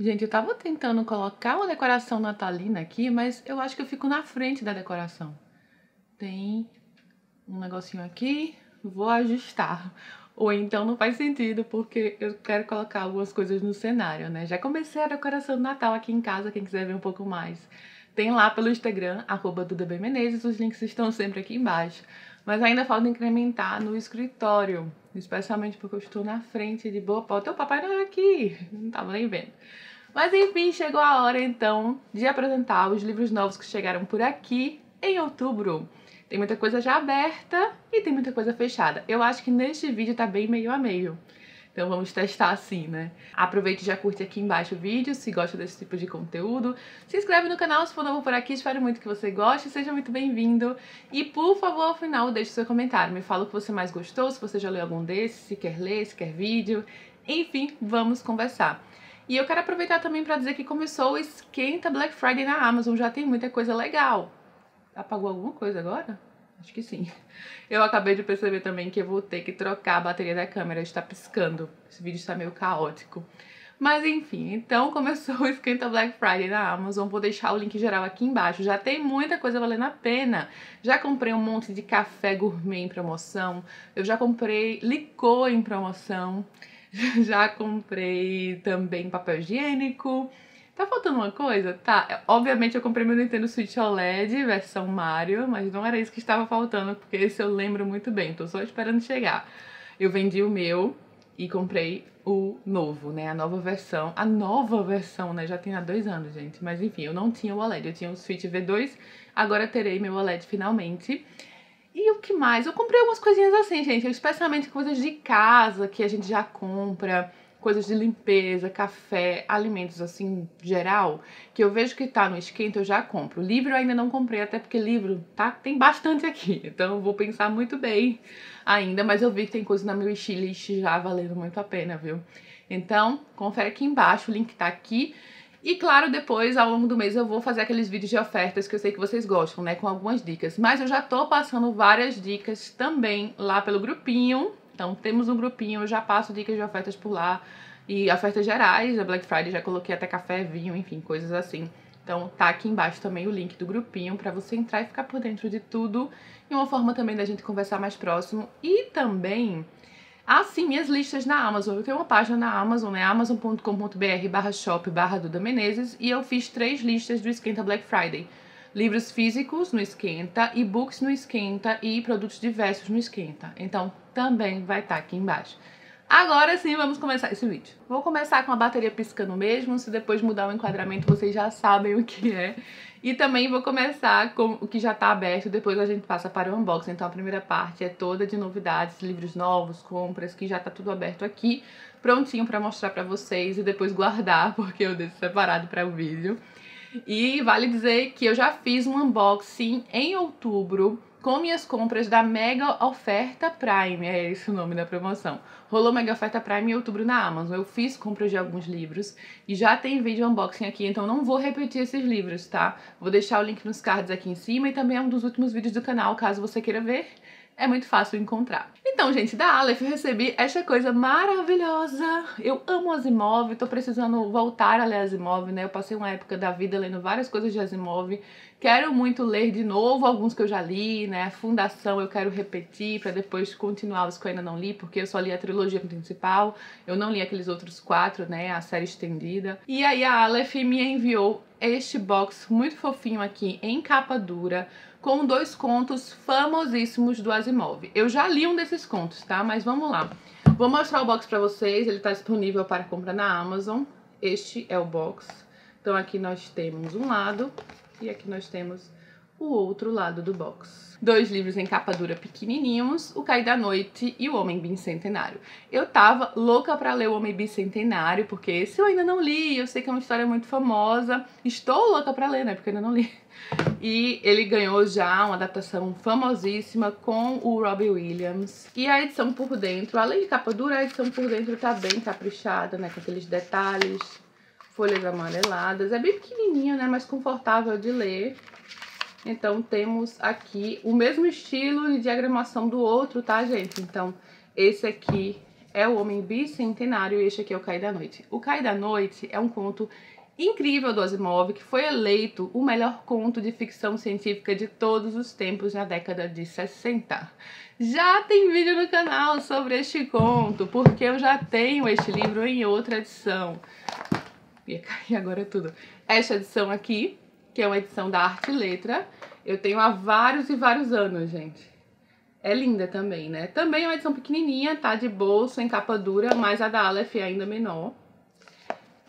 Gente, eu tava tentando colocar uma decoração natalina aqui, mas eu acho que eu fico na frente da decoração. Tem um negocinho aqui, vou ajustar. Ou então não faz sentido, porque eu quero colocar algumas coisas no cenário, né? Já comecei a decoração do Natal aqui em casa, quem quiser ver um pouco mais. Tem lá pelo Instagram, arroba Menezes, os links estão sempre aqui embaixo. Mas ainda falta incrementar no escritório, especialmente porque eu estou na frente de boa pau. Teu papai não é aqui, não tava nem vendo. Mas enfim, chegou a hora então de apresentar os livros novos que chegaram por aqui em outubro. Tem muita coisa já aberta e tem muita coisa fechada. Eu acho que neste vídeo tá bem meio a meio. Então vamos testar assim, né? Aproveite e já curte aqui embaixo o vídeo, se gosta desse tipo de conteúdo. Se inscreve no canal se for novo por aqui, espero muito que você goste, seja muito bem-vindo. E por favor, ao final, deixe seu comentário, me fala o que você mais gostou, se você já leu algum desses, se quer ler, se quer vídeo. Enfim, vamos conversar. E eu quero aproveitar também para dizer que começou o Esquenta Black Friday na Amazon, já tem muita coisa legal. Apagou alguma coisa agora? Acho que sim. Eu acabei de perceber também que eu vou ter que trocar a bateria da câmera, está piscando. Esse vídeo está meio caótico. Mas enfim, então começou o Esquenta Black Friday na Amazon. Vou deixar o link geral aqui embaixo. Já tem muita coisa valendo a pena. Já comprei um monte de café gourmet em promoção. Eu já comprei licor em promoção. Já comprei também papel higiênico. Tá faltando uma coisa? Tá, obviamente eu comprei meu Nintendo Switch OLED versão Mario, mas não era isso que estava faltando, porque esse eu lembro muito bem, tô só esperando chegar. Eu vendi o meu e comprei o novo, né, a nova versão. A nova versão, né, já tem há dois anos, gente, mas enfim, eu não tinha o OLED, eu tinha o Switch V2, agora terei meu OLED finalmente. E o que mais? Eu comprei algumas coisinhas assim, gente, especialmente coisas de casa que a gente já compra coisas de limpeza, café, alimentos assim, geral, que eu vejo que tá no esquenta, eu já compro. Livro eu ainda não comprei, até porque livro tá, tem bastante aqui, então eu vou pensar muito bem ainda, mas eu vi que tem coisa na meu wishlist já valendo muito a pena, viu? Então, confere aqui embaixo, o link tá aqui. E claro, depois, ao longo do mês, eu vou fazer aqueles vídeos de ofertas que eu sei que vocês gostam, né? Com algumas dicas. Mas eu já tô passando várias dicas também lá pelo grupinho, então temos um grupinho, eu já passo dicas de ofertas por lá e ofertas gerais da Black Friday, já coloquei até café, vinho, enfim, coisas assim. Então tá aqui embaixo também o link do grupinho para você entrar e ficar por dentro de tudo. E uma forma também da gente conversar mais próximo. E também, assim, minhas listas na Amazon. Eu tenho uma página na Amazon, né? amazon.com.br barra shop barra Duda Menezes. E eu fiz três listas do Esquenta Black Friday. Livros físicos no Esquenta, e-books no Esquenta e produtos diversos no Esquenta. Então também vai estar tá aqui embaixo. Agora sim, vamos começar esse vídeo. Vou começar com a bateria piscando mesmo, se depois mudar o enquadramento vocês já sabem o que é. E também vou começar com o que já tá aberto, depois a gente passa para o unboxing. Então a primeira parte é toda de novidades, livros novos, compras, que já tá tudo aberto aqui, prontinho para mostrar para vocês e depois guardar, porque eu deixo separado para o vídeo. E vale dizer que eu já fiz um unboxing em outubro com minhas compras da Mega Oferta Prime, é esse o nome da promoção. Rolou Mega Oferta Prime em outubro na Amazon. Eu fiz compras de alguns livros e já tem vídeo unboxing aqui, então não vou repetir esses livros, tá? Vou deixar o link nos cards aqui em cima e também é um dos últimos vídeos do canal, caso você queira ver é muito fácil encontrar. Então, gente, da Aleph recebi esta coisa maravilhosa. Eu amo Asimov, tô precisando voltar a ler Asimov, né? Eu passei uma época da vida lendo várias coisas de Asimov. Quero muito ler de novo alguns que eu já li, né? A Fundação eu quero repetir para depois continuar os que eu ainda não li, porque eu só li a trilogia principal. Eu não li aqueles outros quatro, né? A série estendida. E aí a Aleph me enviou este box muito fofinho aqui em capa dura com dois contos famosíssimos do Asimov. Eu já li um desses contos, tá? Mas vamos lá. Vou mostrar o box para vocês, ele está disponível para compra na Amazon. Este é o box. Então aqui nós temos um lado e aqui nós temos o outro lado do box. Dois livros em capa dura pequenininhos, O Cair da Noite e O Homem Bicentenário. Eu tava louca para ler O Homem Bicentenário, porque esse eu ainda não li, eu sei que é uma história muito famosa. Estou louca para ler, né, porque eu ainda não li. E ele ganhou já uma adaptação famosíssima com o Robbie Williams. E a edição por dentro, além de capa dura, a edição por dentro tá bem caprichada, né, com aqueles detalhes, folhas amareladas. É bem pequenininho, né, mas confortável de ler. Então temos aqui o mesmo estilo de diagramação do outro, tá, gente? Então esse aqui é o Homem Bicentenário e este aqui é o Cair da Noite. O Cair da Noite é um conto incrível do Asimov, que foi eleito o melhor conto de ficção científica de todos os tempos na década de 60. Já tem vídeo no canal sobre este conto, porque eu já tenho este livro em outra edição. Ia cair agora tudo. Esta edição aqui, que é uma edição da Arte e Letra, eu tenho há vários e vários anos, gente. É linda também, né? Também é uma edição pequenininha, tá? De bolso, em capa dura, mas a da Aleph é ainda menor.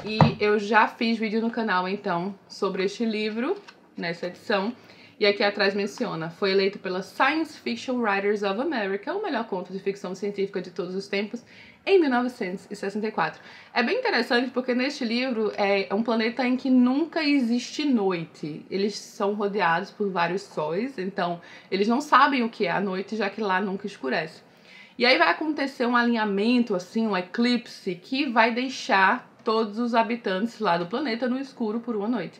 E eu já fiz vídeo no canal, então, sobre este livro, nessa edição. E aqui atrás menciona, foi eleito pela Science Fiction Writers of America, o melhor conto de ficção científica de todos os tempos, em 1964. É bem interessante porque neste livro é um planeta em que nunca existe noite. Eles são rodeados por vários sóis, então eles não sabem o que é a noite, já que lá nunca escurece. E aí vai acontecer um alinhamento, assim, um eclipse, que vai deixar todos os habitantes lá do planeta no escuro por uma noite.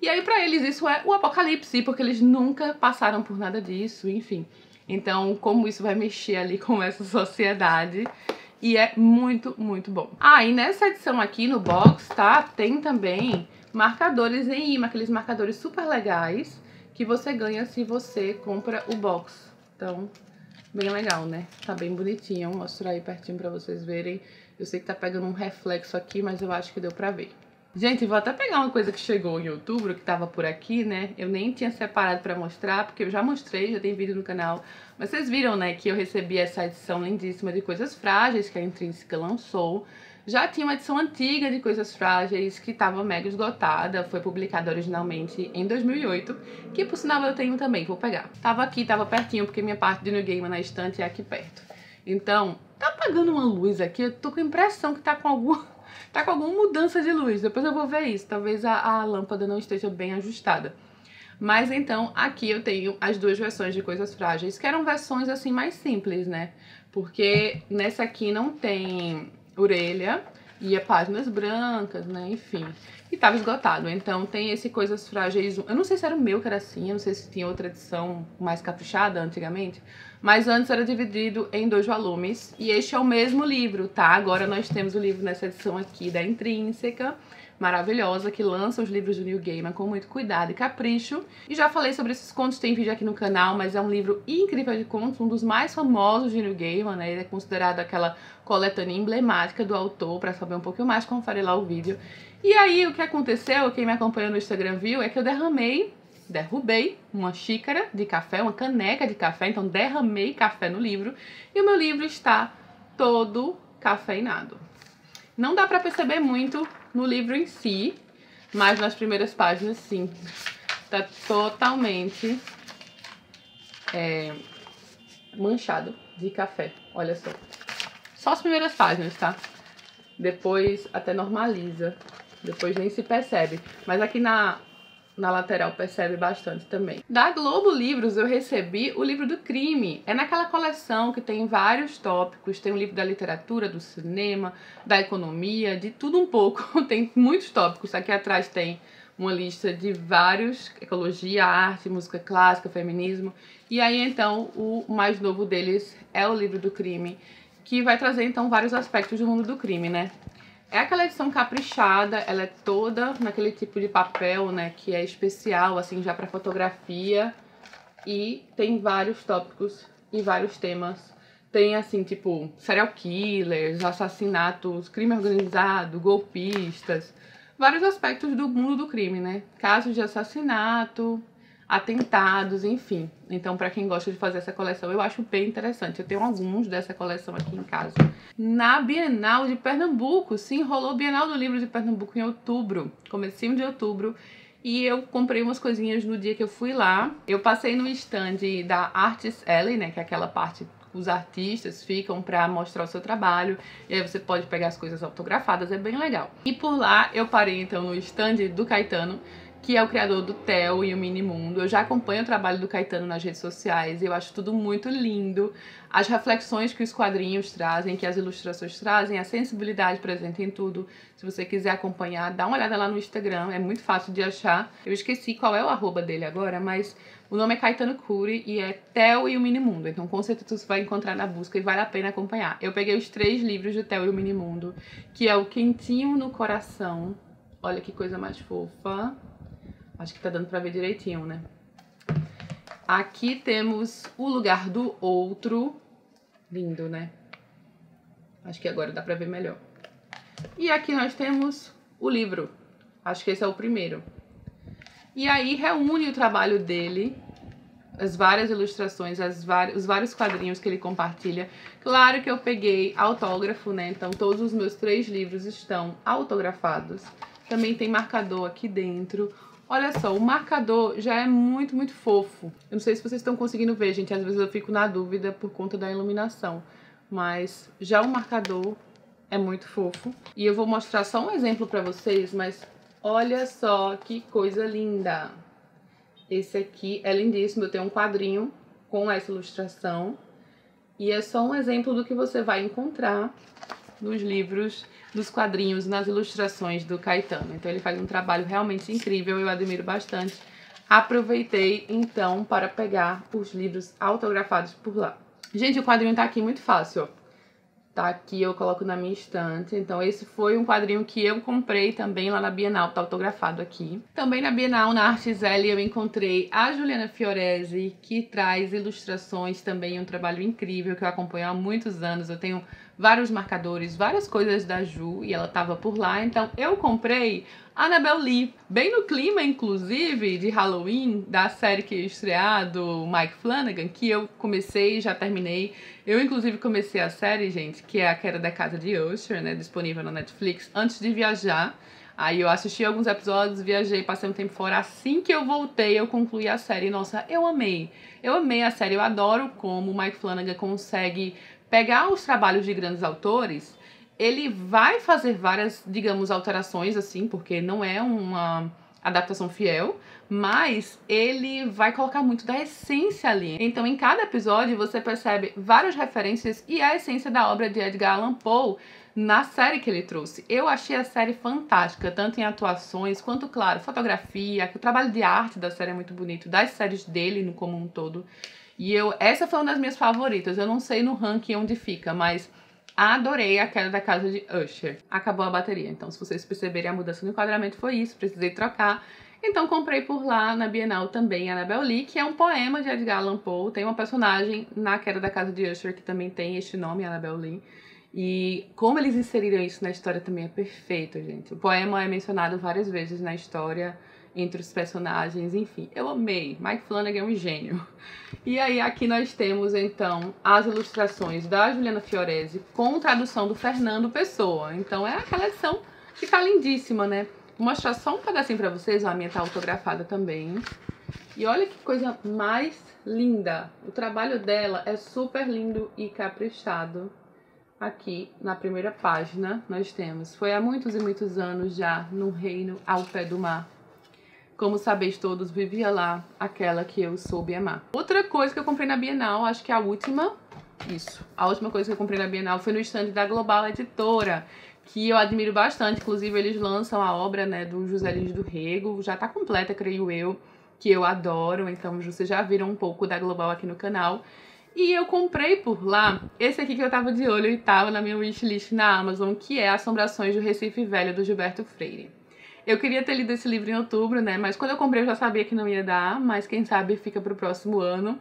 E aí para eles isso é o apocalipse, porque eles nunca passaram por nada disso, enfim. Então, como isso vai mexer ali com essa sociedade e é muito, muito bom. Ah, e nessa edição aqui no box, tá? Tem também marcadores em imã, aqueles marcadores super legais que você ganha se você compra o box. Então, bem legal, né? Tá bem bonitinho. Vou mostrar aí pertinho pra vocês verem. Eu sei que tá pegando um reflexo aqui, mas eu acho que deu pra ver. Gente, vou até pegar uma coisa que chegou em outubro, que tava por aqui, né? Eu nem tinha separado pra mostrar, porque eu já mostrei, já tem vídeo no canal. Mas vocês viram, né, que eu recebi essa edição lindíssima de Coisas Frágeis, que a Intrínseca lançou. Já tinha uma edição antiga de Coisas Frágeis, que estava mega esgotada, foi publicada originalmente em 2008, que por sinal eu tenho também, vou pegar. Tava aqui, tava pertinho, porque minha parte de New Gamer na estante é aqui perto. Então, tá apagando uma luz aqui, eu tô com a impressão que tá com alguma tá com alguma mudança de luz. Depois eu vou ver isso. Talvez a, a lâmpada não esteja bem ajustada. Mas então, aqui eu tenho as duas versões de Coisas Frágeis, que eram versões assim mais simples, né? Porque nessa aqui não tem orelha é páginas brancas, né? Enfim. E tava esgotado. Então tem esse Coisas Frágeis. Eu não sei se era o meu que era assim, eu não sei se tinha outra edição mais caprichada antigamente. Mas antes era dividido em dois volumes. E este é o mesmo livro, tá? Agora nós temos o livro nessa edição aqui da Intrínseca maravilhosa que lança os livros do Neil Gaiman com muito cuidado e capricho. E já falei sobre esses contos, tem vídeo aqui no canal, mas é um livro incrível de contos, um dos mais famosos de Neil Gaiman, né? Ele é considerado aquela coletânea emblemática do autor, para saber um pouquinho mais, confere lá o vídeo. E aí, o que aconteceu, quem me acompanhou no Instagram viu, é que eu derramei derrubei uma xícara de café, uma caneca de café, então derramei café no livro e o meu livro está todo cafeinado. Não dá para perceber muito no livro em si, mas nas primeiras páginas sim. Tá totalmente é, manchado de café, olha só. Só as primeiras páginas, tá? Depois até normaliza, depois nem se percebe. Mas aqui na na lateral percebe bastante também. Da Globo Livros eu recebi o livro do crime. É naquela coleção que tem vários tópicos, tem o livro da literatura, do cinema, da economia, de tudo um pouco. tem muitos tópicos. Aqui atrás tem uma lista de vários, ecologia, arte, música clássica, feminismo. E aí então o mais novo deles é o livro do crime, que vai trazer então vários aspectos do mundo do crime, né? É aquela edição caprichada, ela é toda naquele tipo de papel, né, que é especial, assim, já para fotografia. E tem vários tópicos e vários temas. Tem, assim, tipo, serial killers, assassinatos, crime organizado, golpistas. Vários aspectos do mundo do crime, né? Casos de assassinato, atentados, enfim. Então, para quem gosta de fazer essa coleção, eu acho bem interessante. Eu tenho alguns dessa coleção aqui em casa. Na Bienal de Pernambuco, sim, rolou o Bienal do Livro de Pernambuco em outubro, comecinho de outubro. E eu comprei umas coisinhas no dia que eu fui lá. Eu passei no stand da Artist Alley, né, que é aquela parte os artistas ficam para mostrar o seu trabalho. E aí você pode pegar as coisas autografadas, é bem legal. E por lá eu parei então no stand do Caetano, que é o criador do Theo e o Mini Mundo. Eu já acompanho o trabalho do Caetano nas redes sociais e eu acho tudo muito lindo. As reflexões que os quadrinhos trazem, que as ilustrações trazem, a sensibilidade presente em tudo. Se você quiser acompanhar, dá uma olhada lá no Instagram, é muito fácil de achar. Eu esqueci qual é o arroba dele agora, mas o nome é Caetano Cury e é Theo e o Mini Mundo. Então, com certeza, você vai encontrar na busca e vale a pena acompanhar. Eu peguei os três livros de Theo e o Mini Mundo, que é o Quentinho no Coração. Olha que coisa mais fofa. Acho que tá dando pra ver direitinho, né? Aqui temos o lugar do outro. Lindo, né? Acho que agora dá pra ver melhor. E aqui nós temos o livro. Acho que esse é o primeiro. E aí reúne o trabalho dele, as várias ilustrações, as os vários quadrinhos que ele compartilha. Claro que eu peguei autógrafo, né? Então todos os meus três livros estão autografados. Também tem marcador aqui dentro. Olha só, o marcador já é muito, muito fofo. Eu não sei se vocês estão conseguindo ver, gente. Às vezes eu fico na dúvida por conta da iluminação. Mas já o marcador é muito fofo. E eu vou mostrar só um exemplo pra vocês, mas olha só que coisa linda. Esse aqui é lindíssimo. Eu tenho um quadrinho com essa ilustração. E é só um exemplo do que você vai encontrar nos livros dos quadrinhos, nas ilustrações do Caetano. Então ele faz um trabalho realmente incrível, eu admiro bastante. Aproveitei então para pegar os livros autografados por lá. Gente, o quadrinho tá aqui muito fácil, ó. Tá aqui, eu coloco na minha estante. Então, esse foi um quadrinho que eu comprei também lá na Bienal, tá autografado aqui. Também na Bienal, na Artiselli, eu encontrei a Juliana Fiorese, que traz ilustrações também, um trabalho incrível que eu acompanho há muitos anos. Eu tenho vários marcadores, várias coisas da Ju e ela tava por lá. Então eu comprei Annabelle Lee, bem no clima, inclusive, de Halloween, da série que estrear do Mike Flanagan, que eu comecei e já terminei. Eu, inclusive, comecei a série, gente, que é a Queda da Casa de Usher, né, disponível na Netflix, antes de viajar. Aí eu assisti alguns episódios, viajei, passei um tempo fora. Assim que eu voltei, eu concluí a série. Nossa, eu amei. Eu amei a série. Eu adoro como o Mike Flanagan consegue pegar os trabalhos de grandes autores, ele vai fazer várias, digamos, alterações, assim, porque não é uma adaptação fiel, mas ele vai colocar muito da essência ali. Então, em cada episódio, você percebe várias referências e a essência da obra de Edgar Allan Poe na série que ele trouxe. Eu achei a série fantástica, tanto em atuações quanto, claro, fotografia, que o trabalho de arte da série é muito bonito, das séries dele no como um todo. E eu, essa foi uma das minhas favoritas. Eu não sei no ranking onde fica, mas adorei a queda da casa de Usher. Acabou a bateria, então se vocês perceberem a mudança no enquadramento foi isso, precisei trocar. Então comprei por lá na Bienal também Annabelle Lee, que é um poema de Edgar Allan Poe. Tem uma personagem na queda da casa de Usher que também tem este nome, Annabelle Lee. E como eles inseriram isso na história também é perfeito, gente. O poema é mencionado várias vezes na história entre os personagens, enfim, eu amei. Mike Flanagan é um gênio. E aí aqui nós temos então as ilustrações da Juliana Fiorese com tradução do Fernando Pessoa. Então é aquela edição que tá lindíssima, né? Vou mostrar só um pedacinho pra vocês, ó, a minha tá autografada também. E olha que coisa mais linda. O trabalho dela é super lindo e caprichado. Aqui na primeira página nós temos. Foi há muitos e muitos anos já no reino ao pé do mar como sabeis todos, vivia lá aquela que eu soube amar. Outra coisa que eu comprei na Bienal, acho que a última, isso, a última coisa que eu comprei na Bienal foi no stand da Global Editora, que eu admiro bastante, inclusive eles lançam a obra, né, do José Lins do Rego, já tá completa, creio eu, que eu adoro, então vocês já viram um pouco da Global aqui no canal. E eu comprei por lá esse aqui que eu tava de olho e tava na minha wishlist na Amazon, que é Assombrações do Recife Velho, do Gilberto Freire. Eu queria ter lido esse livro em outubro, né? Mas quando eu comprei eu já sabia que não ia dar, mas quem sabe fica pro próximo ano.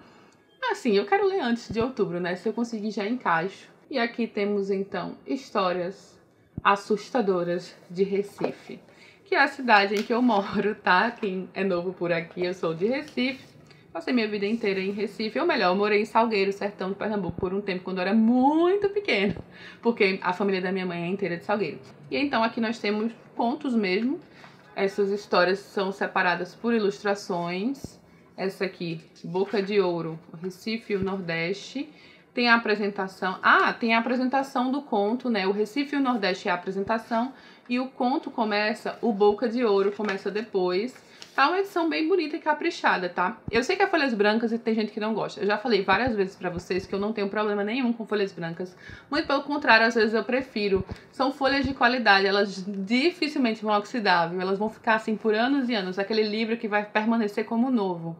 Assim, eu quero ler antes de outubro, né? Se eu conseguir já encaixo. E aqui temos então histórias assustadoras de Recife, que é a cidade em que eu moro, tá? Quem é novo por aqui, eu sou de Recife. Passei minha vida inteira em Recife, ou melhor, eu morei em Salgueiro, sertão de Pernambuco, por um tempo quando eu era muito pequena, porque a família da minha mãe é inteira de Salgueiro. E então aqui nós temos contos mesmo, essas histórias são separadas por ilustrações. Essa aqui, Boca de Ouro, Recife e o Nordeste. Tem a apresentação. Ah, tem a apresentação do conto, né? O Recife e o Nordeste é a apresentação. E o conto começa, o Boca de Ouro começa depois. Tá uma edição bem bonita e caprichada, tá? Eu sei que é folhas brancas e tem gente que não gosta. Eu já falei várias vezes pra vocês que eu não tenho problema nenhum com folhas brancas. Muito pelo contrário, às vezes eu prefiro. São folhas de qualidade, elas dificilmente vão oxidar, viu? Elas vão ficar assim por anos e anos. Aquele livro que vai permanecer como novo.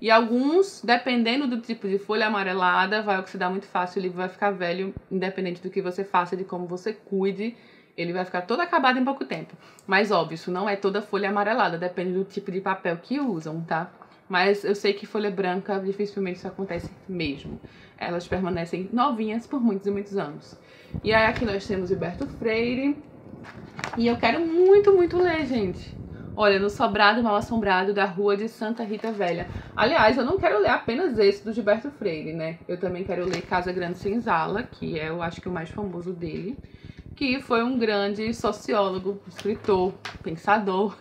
E alguns, dependendo do tipo de folha amarelada, vai oxidar muito fácil, o livro vai ficar velho, independente do que você faça, de como você cuide ele vai ficar todo acabado em pouco tempo. Mas óbvio, isso não é toda folha amarelada, depende do tipo de papel que usam, tá? Mas eu sei que folha branca dificilmente isso acontece mesmo. Elas permanecem novinhas por muitos e muitos anos. E aí aqui nós temos Gilberto Freire. E eu quero muito, muito ler, gente. Olha, no Sobrado Mal Assombrado da Rua de Santa Rita Velha. Aliás, eu não quero ler apenas esse do Gilberto Freire, né? Eu também quero ler Casa Grande Senzala, que é, eu acho que o mais famoso dele que foi um grande sociólogo, escritor, pensador.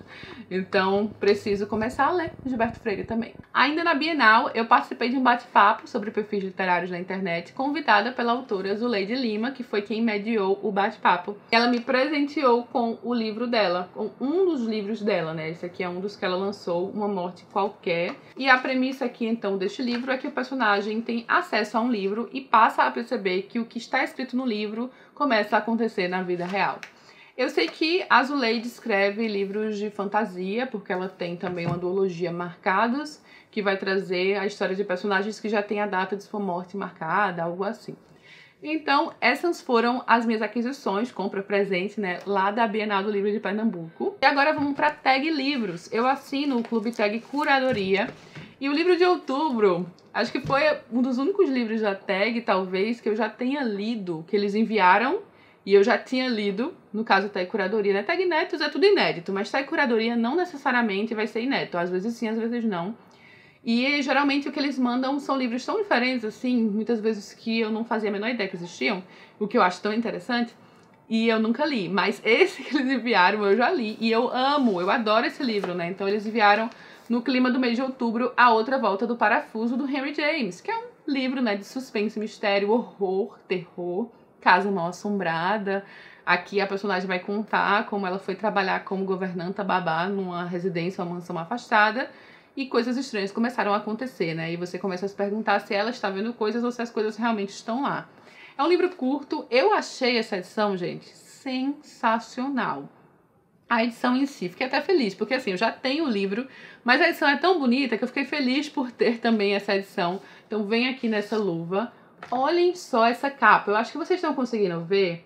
Então, preciso começar a ler Gilberto Freire também. Ainda na Bienal, eu participei de um bate-papo sobre perfis literários na internet, convidada pela autora Zuleide Lima, que foi quem mediou o bate-papo. Ela me presenteou com o livro dela, com um dos livros dela, né? Esse aqui é um dos que ela lançou, Uma Morte Qualquer. E a premissa aqui, então, deste livro é que o personagem tem acesso a um livro e passa a perceber que o que está escrito no livro começa a acontecer na vida real. Eu sei que a Zuleide escreve livros de fantasia, porque ela tem também uma duologia Marcados, que vai trazer a história de personagens que já têm a data de sua morte marcada, algo assim. Então, essas foram as minhas aquisições, compra presente, né, lá da Bienal do Livro de Pernambuco. E agora vamos para Tag Livros. Eu assino o Clube Tag Curadoria. E o livro de outubro Acho que foi um dos únicos livros da tag, talvez, que eu já tenha lido, que eles enviaram e eu já tinha lido, no caso Tag Curadoria, né? Tag Netos é tudo inédito, mas Tag Curadoria não necessariamente vai ser inédito, às vezes sim, às vezes não. E geralmente o que eles mandam são livros tão diferentes, assim, muitas vezes que eu não fazia a menor ideia que existiam, o que eu acho tão interessante, e eu nunca li. Mas esse que eles enviaram eu já li, e eu amo, eu adoro esse livro, né? Então eles enviaram no clima do mês de outubro, A Outra Volta do Parafuso, do Henry James, que é um livro né, de suspense, mistério, horror, terror, casa mal assombrada. Aqui a personagem vai contar como ela foi trabalhar como governanta babá numa residência, uma mansão afastada, e coisas estranhas começaram a acontecer, né? E você começa a se perguntar se ela está vendo coisas ou se as coisas realmente estão lá. É um livro curto, eu achei essa edição, gente, sensacional a edição em si. Fiquei até feliz, porque assim, eu já tenho o livro, mas a edição é tão bonita que eu fiquei feliz por ter também essa edição. Então vem aqui nessa luva. Olhem só essa capa. Eu acho que vocês estão conseguindo ver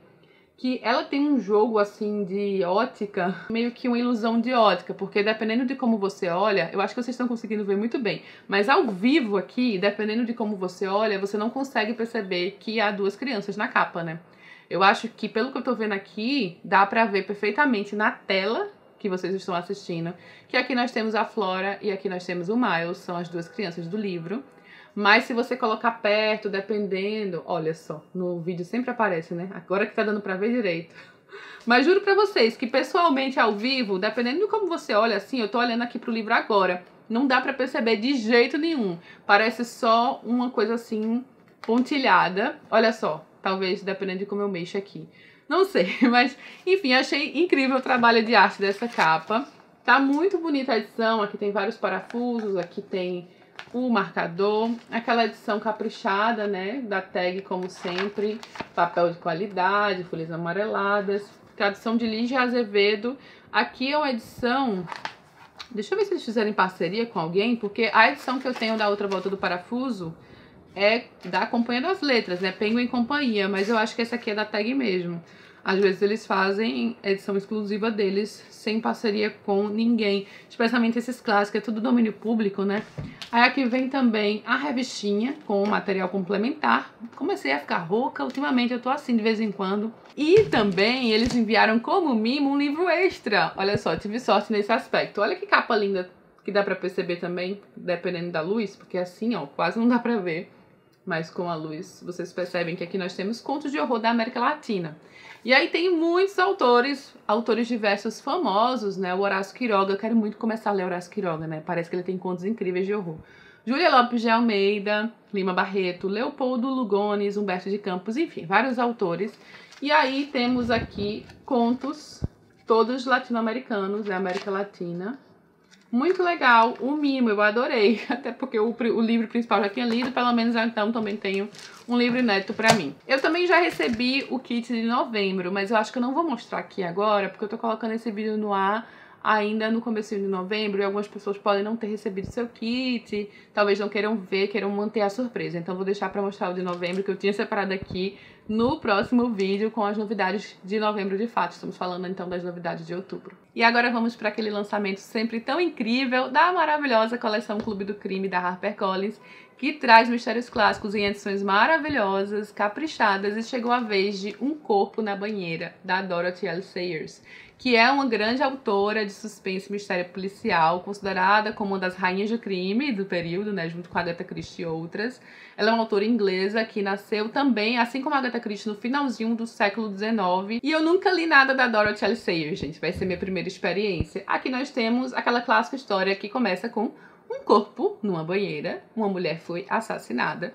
que ela tem um jogo assim de ótica, meio que uma ilusão de ótica, porque dependendo de como você olha, eu acho que vocês estão conseguindo ver muito bem, mas ao vivo aqui, dependendo de como você olha, você não consegue perceber que há duas crianças na capa, né? Eu acho que, pelo que eu tô vendo aqui, dá pra ver perfeitamente na tela que vocês estão assistindo, que aqui nós temos a Flora e aqui nós temos o Miles, são as duas crianças do livro. Mas se você colocar perto, dependendo, olha só, no vídeo sempre aparece, né? Agora que tá dando pra ver direito. Mas juro pra vocês que pessoalmente, ao vivo, dependendo de como você olha assim, eu tô olhando aqui pro livro agora, não dá pra perceber de jeito nenhum. Parece só uma coisa assim, pontilhada. Olha só, talvez dependendo de como eu mexo aqui. Não sei, mas enfim, achei incrível o trabalho de arte dessa capa. Tá muito bonita a edição, aqui tem vários parafusos, aqui tem o marcador, aquela edição caprichada, né, da tag como sempre, papel de qualidade, folhas amareladas, tradução de Lígia Azevedo. Aqui é uma edição, deixa eu ver se eles fizeram em parceria com alguém, porque a edição que eu tenho da outra volta do parafuso é da Companhia das Letras, né? Penguin Companhia, mas eu acho que essa aqui é da Tag mesmo. Às vezes eles fazem edição exclusiva deles, sem parceria com ninguém. Especialmente esses clássicos, é tudo domínio público, né? Aí aqui vem também a revistinha com material complementar. Comecei a ficar rouca, ultimamente eu tô assim de vez em quando. E também eles enviaram como mimo um livro extra. Olha só, tive sorte nesse aspecto. Olha que capa linda que dá pra perceber também, dependendo da luz, porque assim, ó, quase não dá pra ver mas com a luz, vocês percebem que aqui nós temos contos de horror da América Latina. E aí tem muitos autores, autores diversos famosos, né? O Horácio Quiroga, eu quero muito começar a ler Horácio Quiroga, né? Parece que ele tem contos incríveis de horror. Júlia Lopes de Almeida, Lima Barreto, Leopoldo Lugones, Humberto de Campos, enfim, vários autores. E aí temos aqui contos, todos latino-americanos, da América Latina. Muito legal, o Mimo, eu adorei. Até porque o, o livro principal já tinha lido, pelo menos então também tenho um livro neto pra mim. Eu também já recebi o kit de novembro, mas eu acho que eu não vou mostrar aqui agora, porque eu tô colocando esse vídeo no ar ainda no começo de novembro e algumas pessoas podem não ter recebido seu kit, talvez não queiram ver, queiram manter a surpresa. Então vou deixar para mostrar o de novembro que eu tinha separado aqui no próximo vídeo com as novidades de novembro de fato. Estamos falando então das novidades de outubro. E agora vamos para aquele lançamento sempre tão incrível da maravilhosa coleção Clube do Crime da HarperCollins, que traz mistérios clássicos em edições maravilhosas, caprichadas e chegou a vez de Um Corpo na Banheira, da Dorothy L. Sayers que é uma grande autora de suspense e mistério policial, considerada como uma das rainhas do crime do período, né, junto com a Agatha Christie e outras. Ela é uma autora inglesa que nasceu também, assim como a Agatha Christie, no finalzinho do século XIX. E eu nunca li nada da Dorothy L. Sayers, gente, vai ser minha primeira experiência. Aqui nós temos aquela clássica história que começa com um corpo numa banheira, uma mulher foi assassinada.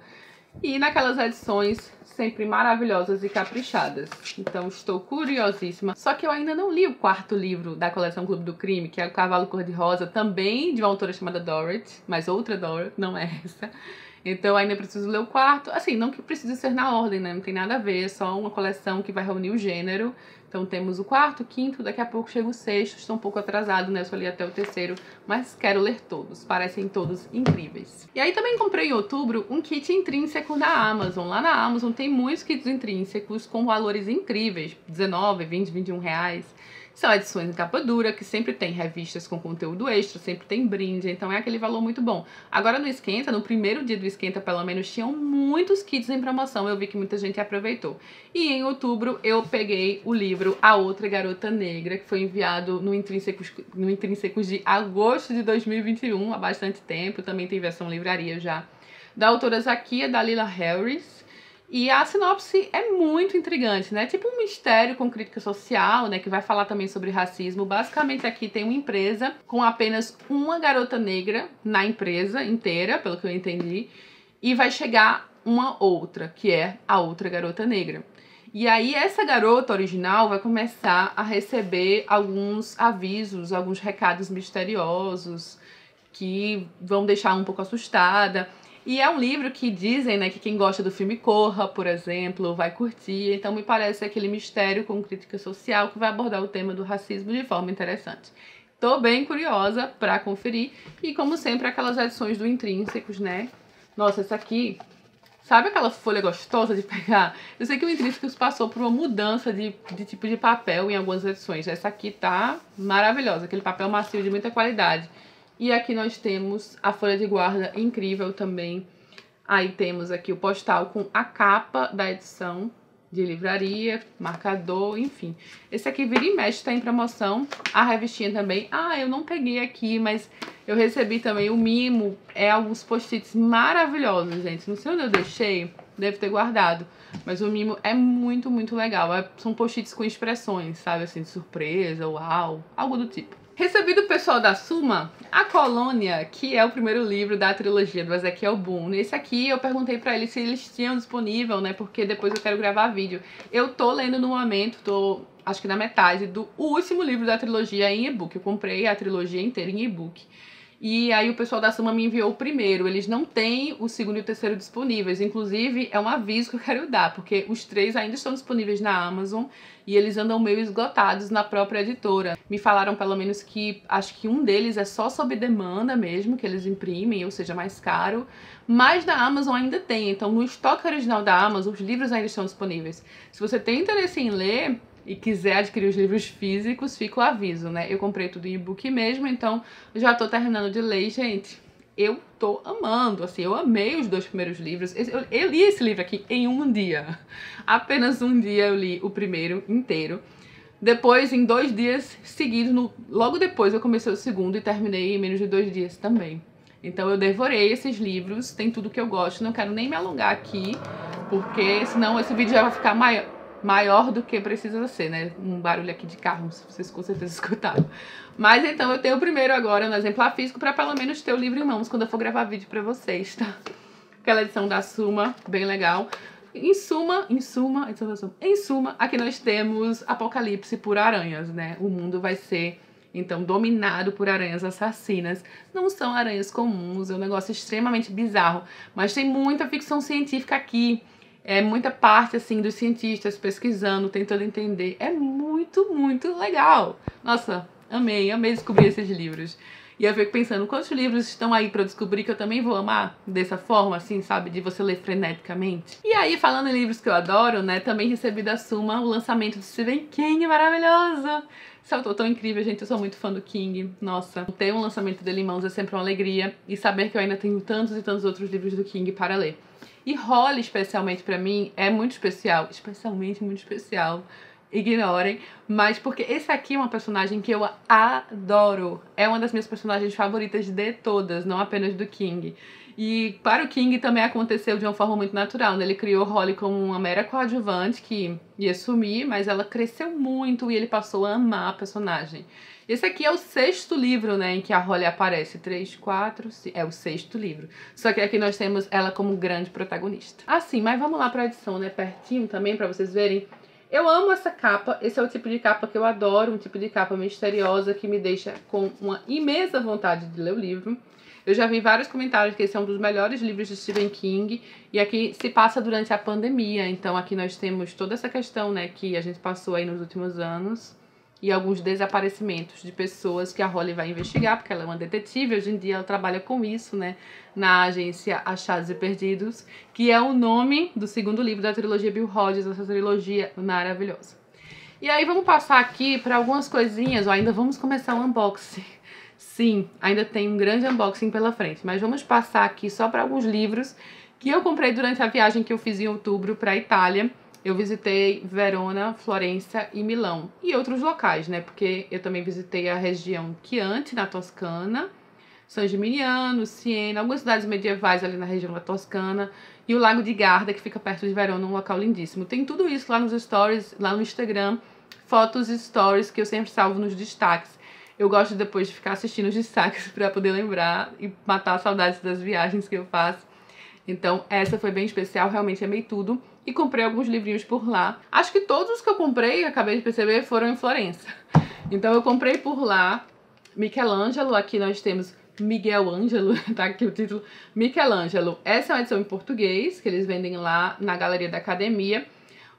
E naquelas edições sempre maravilhosas e caprichadas. Então estou curiosíssima. Só que eu ainda não li o quarto livro da coleção Clube do Crime, que é O Cavalo Cor-de-Rosa, também de uma autora chamada Dorothy, mas outra Dorothy, não é essa. Então ainda preciso ler o quarto. Assim, não que precise ser na ordem, né? Não tem nada a ver, é só uma coleção que vai reunir o gênero. Então temos o quarto, o quinto, daqui a pouco chega o sexto. Estou um pouco atrasado, né? Eu só li até o terceiro, mas quero ler todos. Parecem todos incríveis. E aí também comprei em outubro um kit intrínseco na Amazon. Lá na Amazon tem muitos kits intrínsecos com valores incríveis, 19, 20, 21 reais. São edições em capa dura, que sempre tem revistas com conteúdo extra, sempre tem brinde, então é aquele valor muito bom. Agora no Esquenta, no primeiro dia do Esquenta, pelo menos, tinham muitos kits em promoção, eu vi que muita gente aproveitou. E em outubro eu peguei o livro A Outra Garota Negra, que foi enviado no Intrínsecos, no Intrínsecos de agosto de 2021, há bastante tempo, também tem versão livraria já. Da autora Zakia Dalila Harris, e a sinopse é muito intrigante, né? Tipo um mistério com crítica social, né? Que vai falar também sobre racismo. Basicamente aqui tem uma empresa com apenas uma garota negra na empresa inteira, pelo que eu entendi. E vai chegar uma outra, que é a outra garota negra. E aí essa garota original vai começar a receber alguns avisos, alguns recados misteriosos que vão deixar um pouco assustada. E é um livro que dizem, né, que quem gosta do filme Corra, por exemplo, vai curtir. Então me parece aquele mistério com crítica social que vai abordar o tema do racismo de forma interessante. Tô bem curiosa para conferir e como sempre aquelas edições do Intrínsecos, né? Nossa, essa aqui, sabe aquela folha gostosa de pegar? Eu sei que o Intrínsecos passou por uma mudança de, de tipo de papel em algumas edições. Essa aqui tá maravilhosa, aquele papel macio de muita qualidade. E aqui nós temos a folha de guarda incrível também. Aí temos aqui o postal com a capa da edição de livraria, marcador, enfim. Esse aqui vira e mexe, tá em promoção. A revistinha também. Ah, eu não peguei aqui, mas eu recebi também o mimo. É alguns post-its maravilhosos, gente. Não sei onde eu deixei, deve ter guardado. Mas o mimo é muito, muito legal. É, são post-its com expressões, sabe? Assim, de surpresa, uau, algo do tipo. Recebi do pessoal da Suma A Colônia, que é o primeiro livro da trilogia do Ezequiel Boone. Esse aqui eu perguntei para eles se eles tinham disponível, né? Porque depois eu quero gravar vídeo. Eu tô lendo no momento, tô acho que na metade do último livro da trilogia em e-book. Eu comprei a trilogia inteira em e-book. E aí o pessoal da Suma me enviou o primeiro. Eles não têm o segundo e o terceiro disponíveis. Inclusive, é um aviso que eu quero dar, porque os três ainda estão disponíveis na Amazon e eles andam meio esgotados na própria editora. Me falaram pelo menos que acho que um deles é só sob demanda mesmo, que eles imprimem, ou seja, mais caro. Mas na Amazon ainda tem. Então, no estoque original da Amazon, os livros ainda estão disponíveis. Se você tem interesse em ler, e quiser adquirir os livros físicos, fica o aviso, né? Eu comprei tudo em e-book mesmo, então já tô terminando de ler, gente. Eu tô amando, assim, eu amei os dois primeiros livros. Eu, eu li esse livro aqui em um dia. Apenas um dia eu li o primeiro inteiro. Depois, em dois dias seguidos, no, logo depois eu comecei o segundo e terminei em menos de dois dias também. Então eu devorei esses livros, tem tudo que eu gosto, não quero nem me alongar aqui, porque senão esse vídeo já vai ficar maior maior do que precisa ser, né? Um barulho aqui de carro, vocês com certeza escutaram. Mas então eu tenho o primeiro agora no exemplar físico para pelo menos ter o livro em mãos quando eu for gravar vídeo para vocês, tá? Aquela edição da Suma, bem legal. Em suma, em suma, edição da Suma. Em suma, aqui nós temos Apocalipse por aranhas, né? O mundo vai ser então dominado por aranhas assassinas. Não são aranhas comuns, é um negócio extremamente bizarro, mas tem muita ficção científica aqui. É muita parte assim dos cientistas pesquisando, tentando entender. É muito, muito legal. Nossa, amei, amei descobrir esses livros. E eu fico pensando, quantos livros estão aí para descobrir que eu também vou amar dessa forma, assim, sabe? De você ler freneticamente. E aí, falando em livros que eu adoro, né? Também recebi da Suma o lançamento de Stephen King, maravilhoso! Esse autor tão incrível, gente. Eu sou muito fã do King. Nossa, ter um lançamento dele em mãos é sempre uma alegria. E saber que eu ainda tenho tantos e tantos outros livros do King para ler. E Holly, especialmente para mim, é muito especial. Especialmente muito especial ignorem, mas porque esse aqui é uma personagem que eu adoro. É uma das minhas personagens favoritas de todas, não apenas do King. E para o King também aconteceu de uma forma muito natural. Né? Ele criou Holly como uma mera coadjuvante que ia sumir, mas ela cresceu muito e ele passou a amar a personagem. Esse aqui é o sexto livro, né, em que a Holly aparece. Três, quatro, cinco. É o sexto livro. Só que aqui nós temos ela como grande protagonista. Assim, mas vamos lá para a edição, né, pertinho também, para vocês verem eu amo essa capa, esse é o tipo de capa que eu adoro, um tipo de capa misteriosa que me deixa com uma imensa vontade de ler o livro. Eu já vi vários comentários que esse é um dos melhores livros de Stephen King e aqui se passa durante a pandemia, então aqui nós temos toda essa questão, né, que a gente passou aí nos últimos anos e alguns desaparecimentos de pessoas que a Holly vai investigar, porque ela é uma detetive, hoje em dia ela trabalha com isso, né, na agência Achados e Perdidos, que é o nome do segundo livro da trilogia Bill Hodges, essa trilogia maravilhosa. E aí vamos passar aqui para algumas coisinhas, ainda vamos começar o unboxing. Sim, ainda tem um grande unboxing pela frente, mas vamos passar aqui só para alguns livros que eu comprei durante a viagem que eu fiz em outubro para a Itália eu visitei Verona, Florença e Milão. E outros locais, né? Porque eu também visitei a região Chianti, na Toscana, San Gimignano, Siena, algumas cidades medievais ali na região da Toscana. E o Lago de Garda, que fica perto de Verona, um local lindíssimo. Tem tudo isso lá nos stories, lá no Instagram. Fotos e stories que eu sempre salvo nos destaques. Eu gosto depois de ficar assistindo os destaques para poder lembrar e matar saudades das viagens que eu faço. Então, essa foi bem especial, realmente amei tudo e comprei alguns livrinhos por lá. Acho que todos os que eu comprei, acabei de perceber, foram em Florença. Então eu comprei por lá Michelangelo, aqui nós temos Miguel Ângelo, tá aqui o título, Michelangelo. Essa é uma edição em português, que eles vendem lá na Galeria da Academia.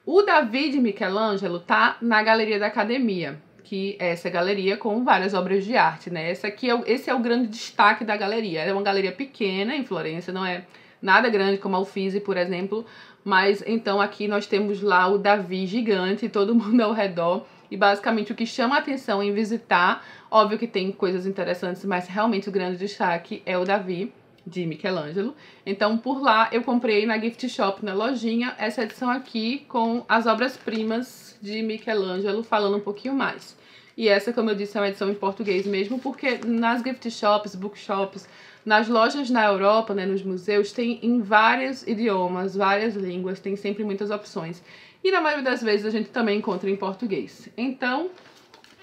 O David Michelangelo tá na Galeria da Academia, que é essa galeria com várias obras de arte, né? Esse aqui é esse é o grande destaque da galeria. É uma galeria pequena em Florença, não é nada grande como a Uffizi, por exemplo, mas então aqui nós temos lá o Davi gigante, todo mundo ao redor. E basicamente o que chama a atenção em visitar, óbvio que tem coisas interessantes, mas realmente o grande destaque é o Davi de Michelangelo. Então por lá eu comprei na gift shop, na lojinha, essa edição aqui com as obras-primas de Michelangelo, falando um pouquinho mais. E essa, como eu disse, é uma edição em português mesmo, porque nas gift shops, bookshops, nas lojas na Europa, né, nos museus, tem em vários idiomas, várias línguas, tem sempre muitas opções. E na maioria das vezes a gente também encontra em português. Então,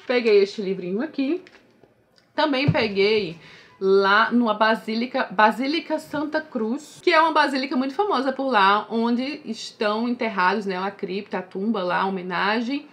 peguei este livrinho aqui. Também peguei lá numa basílica, Basílica Santa Cruz, que é uma basílica muito famosa por lá, onde estão enterrados, né, a cripta, a tumba lá, a homenagem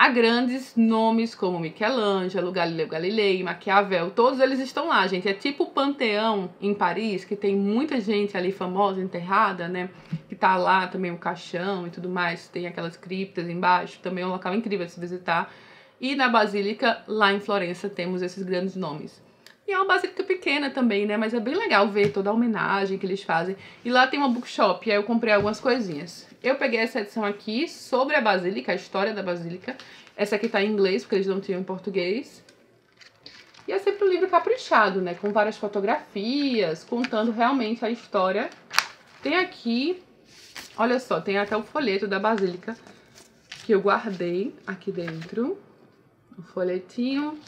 a grandes nomes como Michelangelo, Galileu Galilei, Maquiavel, todos eles estão lá, gente. É tipo o Panteão em Paris, que tem muita gente ali famosa enterrada, né? Que tá lá também o caixão e tudo mais, tem aquelas criptas embaixo, também é um local incrível de se visitar. E na Basílica, lá em Florença, temos esses grandes nomes. E é uma basílica pequena também, né? Mas é bem legal ver toda a homenagem que eles fazem. E lá tem uma bookshop, e aí eu comprei algumas coisinhas. Eu peguei essa edição aqui sobre a Basílica, a história da Basílica. Essa aqui tá em inglês, porque eles não tinham em português. E é sempre um livro caprichado, né? Com várias fotografias, contando realmente a história. Tem aqui, olha só, tem até o folheto da Basílica que eu guardei aqui dentro. O folhetinho.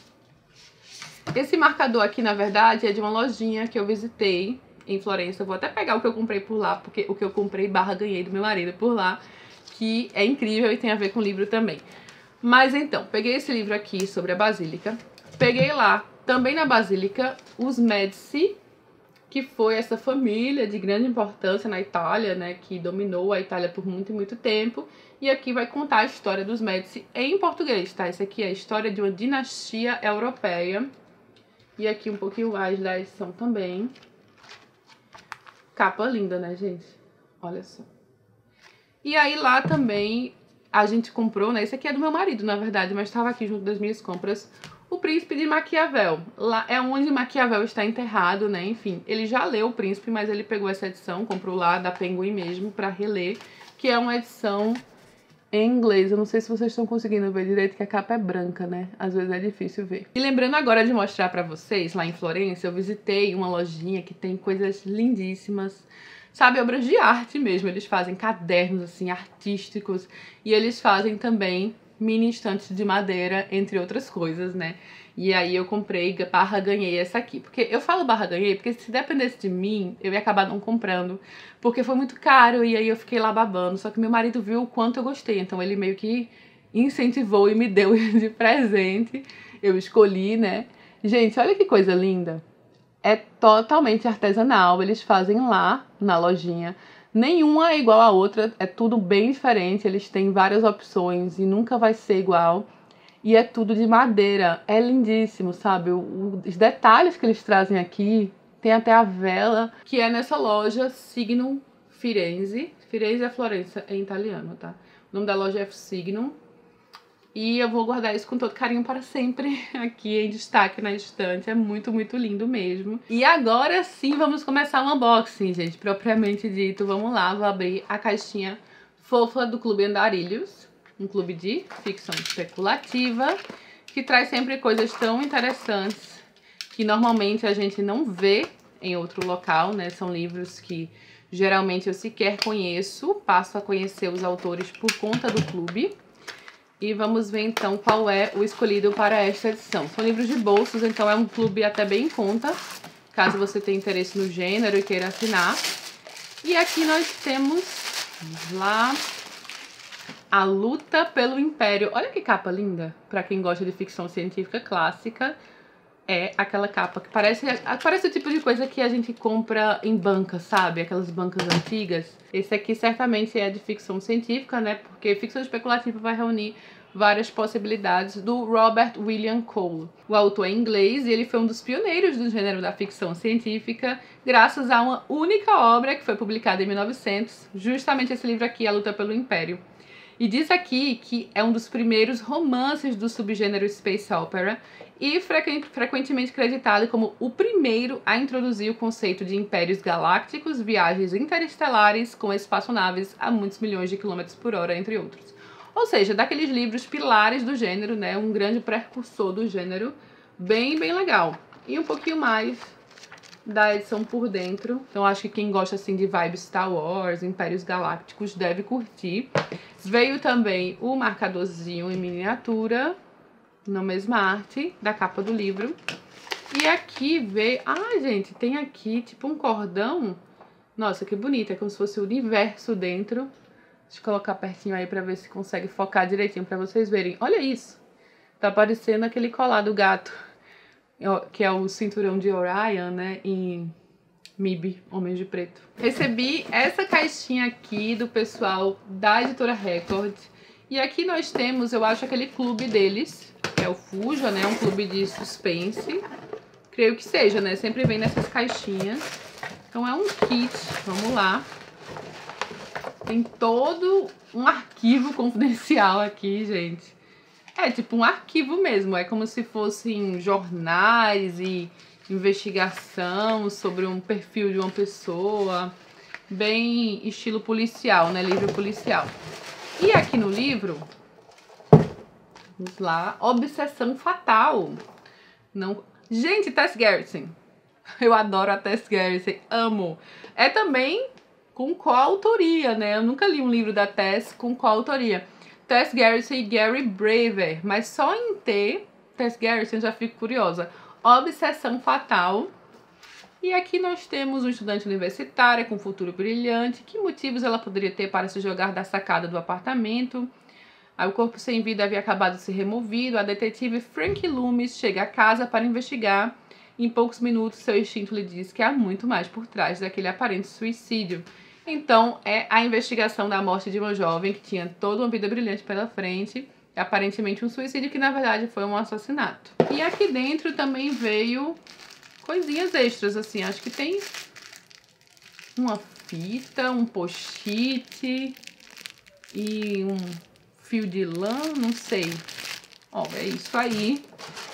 Esse marcador aqui, na verdade, é de uma lojinha que eu visitei em Florença. Eu vou até pegar o que eu comprei por lá, porque o que eu comprei barra ganhei do meu marido por lá, que é incrível e tem a ver com o livro também. Mas então, peguei esse livro aqui sobre a Basílica, peguei lá, também na Basílica, os Medici que foi essa família de grande importância na Itália, né, que dominou a Itália por muito e muito tempo. E aqui vai contar a história dos Médici em português, tá? Essa aqui é a história de uma dinastia europeia. E aqui um pouquinho mais da edição também. Capa linda, né, gente? Olha só. E aí lá também a gente comprou, né? Esse aqui é do meu marido, na verdade, mas estava aqui junto das minhas compras. O Príncipe de Maquiavel. Lá é onde Maquiavel está enterrado, né? Enfim, ele já leu o Príncipe, mas ele pegou essa edição, comprou lá da Penguin mesmo para reler, que é uma edição em inglês. Eu não sei se vocês estão conseguindo ver direito que a capa é branca, né? Às vezes é difícil ver. E lembrando agora de mostrar para vocês, lá em Florença, eu visitei uma lojinha que tem coisas lindíssimas. Sabe, obras de arte mesmo. Eles fazem cadernos, assim, artísticos. E eles fazem também mini estantes de madeira, entre outras coisas, né? E aí eu comprei, barra ganhei essa aqui. Porque eu falo barra ganhei, porque se dependesse de mim, eu ia acabar não comprando. Porque foi muito caro e aí eu fiquei lá babando. Só que meu marido viu o quanto eu gostei. Então ele meio que incentivou e me deu de presente. Eu escolhi, né? Gente, olha que coisa linda. É totalmente artesanal. Eles fazem lá na lojinha. Nenhuma é igual à outra, é tudo bem diferente. Eles têm várias opções e nunca vai ser igual. E é tudo de madeira. É lindíssimo, sabe? O, os detalhes que eles trazem aqui. Tem até a vela, que é nessa loja Signum Firenze. Firenze é Florença, é em italiano, tá? O nome da loja é Signum. E eu vou guardar isso com todo carinho para sempre aqui em destaque na estante. É muito, muito lindo mesmo. E agora sim vamos começar o unboxing, gente. Propriamente dito, vamos lá. Vou abrir a caixinha fofa do Clube Andarilhos um clube de ficção especulativa, que traz sempre coisas tão interessantes que normalmente a gente não vê em outro local, né? São livros que geralmente eu sequer conheço, passo a conhecer os autores por conta do clube. E vamos ver então qual é o escolhido para esta edição. São livros de bolsos, então é um clube até bem em conta, caso você tenha interesse no gênero e queira assinar. E aqui nós temos, vamos lá, a Luta pelo Império. Olha que capa linda, para quem gosta de ficção científica clássica. É aquela capa que parece, parece o tipo de coisa que a gente compra em banca, sabe? Aquelas bancas antigas. Esse aqui certamente é de ficção científica, né? Porque ficção especulativa vai reunir várias possibilidades do Robert William Cole. O autor é inglês e ele foi um dos pioneiros do gênero da ficção científica, graças a uma única obra que foi publicada em 1900, justamente esse livro aqui, A Luta pelo Império. E diz aqui que é um dos primeiros romances do subgênero Space Opera e frequentemente creditado como o primeiro a introduzir o conceito de impérios galácticos, viagens interestelares com espaçonaves a muitos milhões de quilômetros por hora, entre outros. Ou seja, daqueles livros pilares do gênero, né? Um grande precursor do gênero, bem, bem legal. E um pouquinho mais da edição por dentro. Então acho que quem gosta assim de vibes Star Wars, Impérios Galácticos deve curtir. Veio também o marcadorzinho em miniatura, na mesma arte da capa do livro. E aqui veio... Ah, gente, tem aqui tipo um cordão. Nossa, que bonito. É como se fosse o universo dentro. Deixa eu colocar pertinho aí pra ver se consegue focar direitinho pra vocês verem. Olha isso. Tá parecendo aquele colar do gato que é o cinturão de Orion, né, em MIB, Homens de Preto. Recebi essa caixinha aqui do pessoal da editora Record. E aqui nós temos, eu acho, aquele clube deles, que é o Fuja, né, um clube de suspense. Creio que seja, né, sempre vem nessas caixinhas. Então é um kit, vamos lá. Tem todo um arquivo confidencial aqui, gente. É tipo um arquivo mesmo, é como se fossem jornais e investigação sobre um perfil de uma pessoa, bem estilo policial, né? Livro policial. E aqui no livro, vamos lá, Obsessão Fatal. Não, gente, Tess Garrison. Eu adoro a Tess Garrison, amo. É também com coautoria, né? Eu nunca li um livro da Tess com coautoria. Tess Garrison e Gary Braver, mas só em ter Tess Garrison já fico curiosa. Obsessão Fatal. E aqui nós temos um estudante universitária com futuro brilhante. Que motivos ela poderia ter para se jogar da sacada do apartamento? Aí o corpo sem vida havia acabado de ser removido. A detetive Frank Loomis chega à casa para investigar Em poucos minutos, seu instinto lhe diz que há muito mais por trás daquele aparente suicídio. Então, é a investigação da morte de uma jovem que tinha toda uma vida brilhante pela frente, aparentemente um suicídio que na verdade foi um assassinato. E aqui dentro também veio coisinhas extras, assim, acho que tem uma fita, um post-it e um fio de lã, não sei. Ó, é isso aí.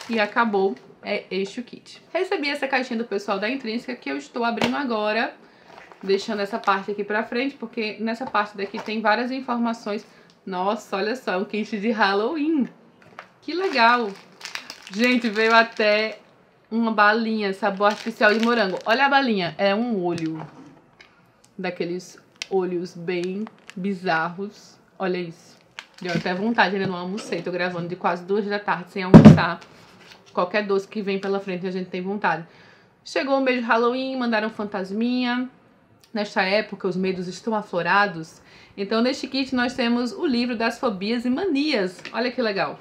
E acabou, é este o kit. Recebi essa caixinha do pessoal da Intrínseca que eu estou abrindo agora, deixando essa parte aqui pra frente, porque nessa parte daqui tem várias informações. Nossa, olha só, um kit de Halloween. Que legal. Gente, veio até uma balinha, sabor artificial de morango. Olha a balinha, é um olho. Daqueles olhos bem bizarros. Olha isso. Deu até vontade, ainda não almocei. Tô gravando de quase duas da tarde sem almoçar. Qualquer doce que vem pela frente a gente tem vontade. Chegou o mês de Halloween, mandaram fantasminha. Nesta época, os medos estão aflorados. Então, neste kit, nós temos o livro das fobias e manias. Olha que legal.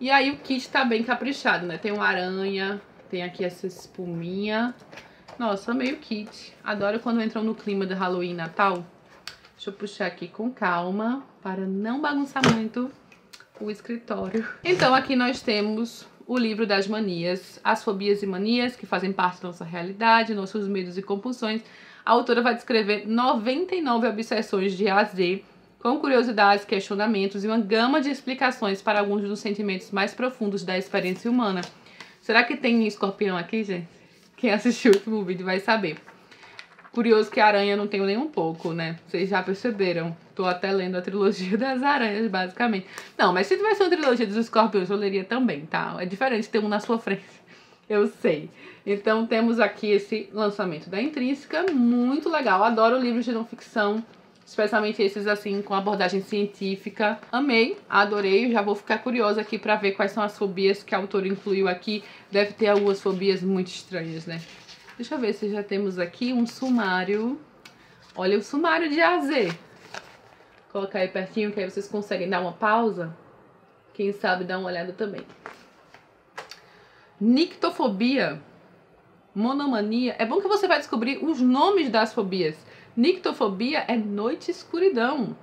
E aí, o kit tá bem caprichado, né? Tem uma aranha, tem aqui essa espuminha. Nossa, meio kit. Adoro quando entram no clima de Halloween Natal. Deixa eu puxar aqui com calma, para não bagunçar muito o escritório. Então, aqui nós temos o livro das manias, as fobias e manias que fazem parte da nossa realidade, nossos medos e compulsões. A autora vai descrever 99 obsessões de A a com curiosidades, questionamentos e uma gama de explicações para alguns dos sentimentos mais profundos da experiência humana. Será que tem escorpião aqui, gente? Quem assistiu o último vídeo vai saber. Curioso que aranha não tenho nem um pouco, né? Vocês já perceberam. Tô até lendo a trilogia das aranhas, basicamente. Não, mas se tivesse uma trilogia dos escorpiões, eu leria também, tá? É diferente ter um na sua frente. Eu sei. Então temos aqui esse lançamento da Intrínseca, muito legal. Adoro livros de não ficção especialmente esses assim com abordagem científica. Amei, adorei, já vou ficar curiosa aqui para ver quais são as fobias que a autora incluiu aqui. Deve ter algumas fobias muito estranhas, né? Deixa eu ver se já temos aqui um sumário. Olha o sumário de A a Z. Vou colocar aí pertinho que aí vocês conseguem dar uma pausa. Quem sabe dar uma olhada também. Nictofobia, monomania. É bom que você vai descobrir os nomes das fobias. Nictofobia é noite escuridão.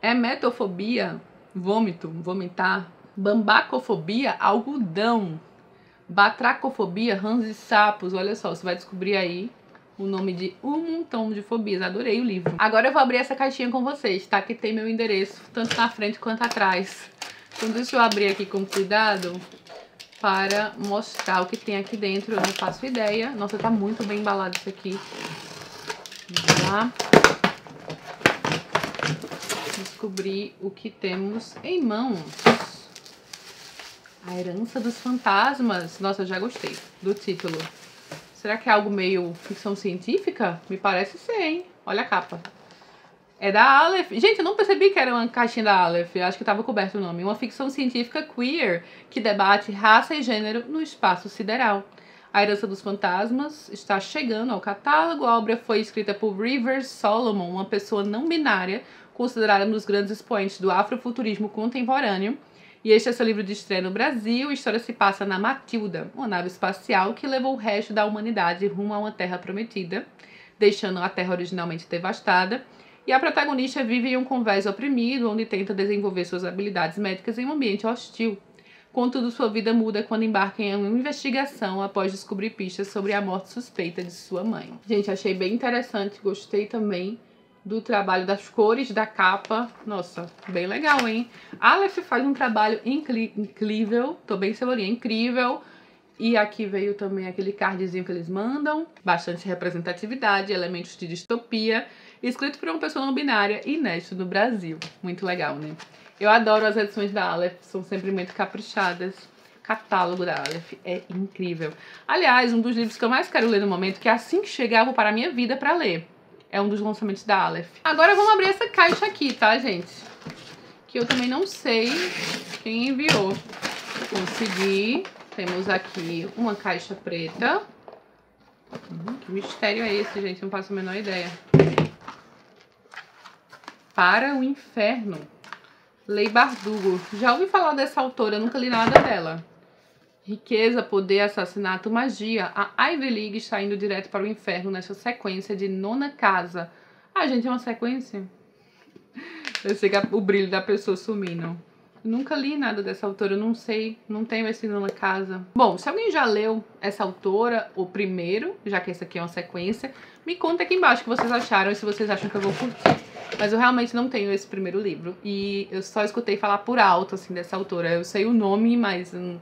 Emetofobia, vômito, vomitar. Bambacofobia, algodão. Batracofobia, rãs e sapos. Olha só, você vai descobrir aí o nome de um montão de fobias. Adorei o livro. Agora eu vou abrir essa caixinha com vocês, tá? Que tem meu endereço, tanto na frente quanto atrás. Então deixa eu abrir aqui com cuidado para mostrar o que tem aqui dentro. Eu não faço ideia. Nossa, tá muito bem embalado isso aqui. Vamos lá. Descobrir o que temos em mãos. A Herança dos Fantasmas. Nossa, eu já gostei do título. Será que é algo meio ficção científica? Me parece ser, hein? Olha a capa. É da Aleph. Gente, eu não percebi que era uma caixinha da Aleph. Eu acho que estava coberto o nome. Uma ficção científica queer que debate raça e gênero no espaço sideral. A Herança dos Fantasmas está chegando ao catálogo. A obra foi escrita por Rivers Solomon, uma pessoa não binária, considerada um dos grandes expoentes do afrofuturismo contemporâneo. E este é seu livro de estreia no Brasil. A história se passa na Matilda, uma nave espacial que levou o resto da humanidade rumo a uma terra prometida, deixando a terra originalmente devastada. E a protagonista vive em um convés oprimido, onde tenta desenvolver suas habilidades médicas em um ambiente hostil. Contudo, sua vida muda quando embarca em uma investigação após descobrir pistas sobre a morte suspeita de sua mãe. Gente, achei bem interessante, gostei também do trabalho das cores da capa. Nossa, bem legal, hein? Aleph faz um trabalho incrível, tô bem cebolinha, incrível. E aqui veio também aquele cardzinho que eles mandam, bastante representatividade, elementos de distopia, escrito por uma pessoa não binária, inédito no Brasil. Muito legal, né? Eu adoro as edições da Aleph, são sempre muito caprichadas. Catálogo da Aleph é incrível. Aliás, um dos livros que eu mais quero ler no momento, que é assim que chegar eu vou para a minha vida para ler, é um dos lançamentos da Aleph. Agora vamos abrir essa caixa aqui, tá, gente? Que eu também não sei quem enviou. Consegui. Temos aqui uma caixa preta. Hum, que mistério é esse, gente? Não faço a menor ideia. Para o Inferno. Lei Bardugo. Já ouvi falar dessa autora, nunca li nada dela. Riqueza, poder, assassinato, magia. A Ivy League está indo direto para o inferno nessa sequência de nona casa. Ah, gente, é uma sequência? Eu sei que o brilho da pessoa sumindo. Nunca li nada dessa autora, não sei, não tenho esse nona casa. Bom, se alguém já leu essa autora, o primeiro, já que esse aqui é uma sequência, me conta aqui embaixo o que vocês acharam e se vocês acham que eu vou curtir. Mas eu realmente não tenho esse primeiro livro. E eu só escutei falar por alto, assim, dessa autora. Eu sei o nome, mas hum,